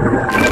you